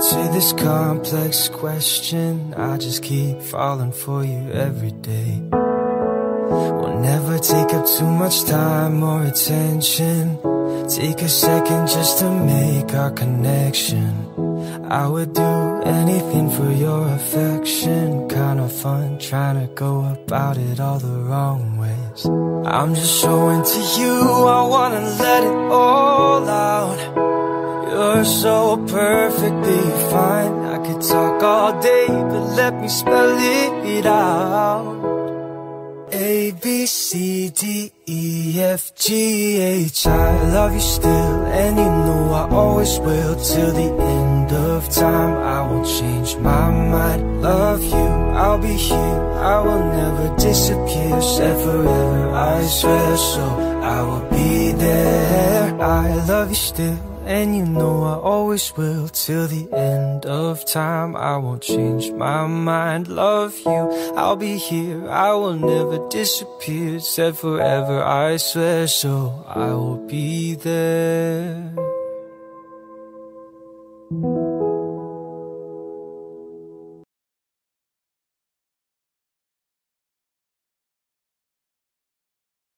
to this complex question. I just keep falling for you every day. We'll never take up too much time or attention. Take a second just to make our connection. I would do anything for your affection. Kinda fun trying to go about it all the wrong ways. I'm just showing to you I wanna let it all You're so perfectly fine. I could talk all day but let me spell it out. A, B, C, D, E, F, G, H. I love you still and you know I always will. Till the end of time I won't change my mind. Love you, I'll be here. I will never disappear. Said forever, I swear. So I will be there. I love you still and you know I always will Till the end of time. I won't change my mind. Love you, I'll be here. I will never disappear. Said forever, I swear. So I will be there